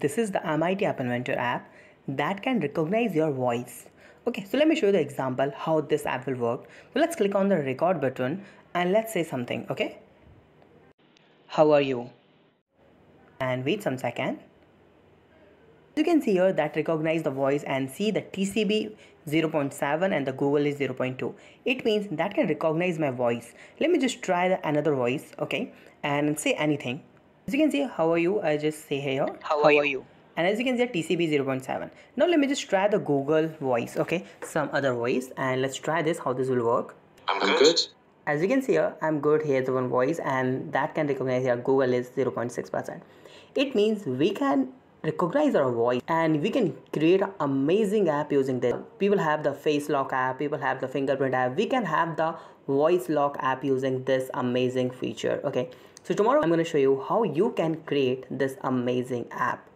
This is the MIT App Inventor app that can recognize your voice. Okay, so let me show you the example how this app will work. So let's click on the record button and let's say something, okay? How are you? And wait some second. You can see here that recognize the voice and see the TCB 0.7 and the Google is 0.2. It means that can recognize my voice. Let me just try the another voice, okay? And say anything. As you can see, how are you? I just say here, How are you? And as you can see, TCB 0.7. Now let me just try the Google voice, okay? Some other voice and let's try this, how this will work. I'm I'm good. good. As you can see here, I'm good. Here's the one voice and that can recognize here Google is 0.6%. It means we can recognize our voice and we can create an amazing app using this. People have the face lock app, people have the fingerprint app. We can have the voice lock app using this amazing feature. Okay. So tomorrow I'm going to show you how you can create this amazing app.